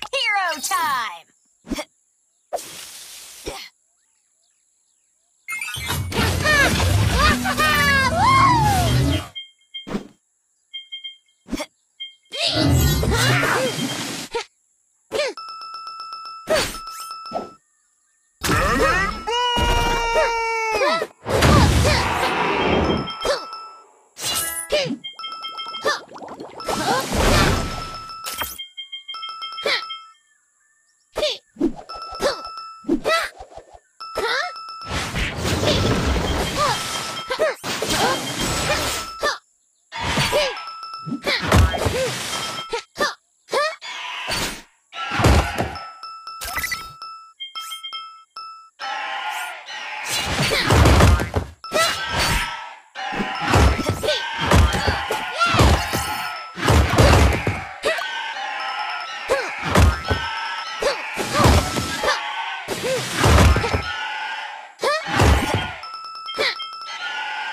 Hero time!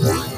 What?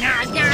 nah, nah.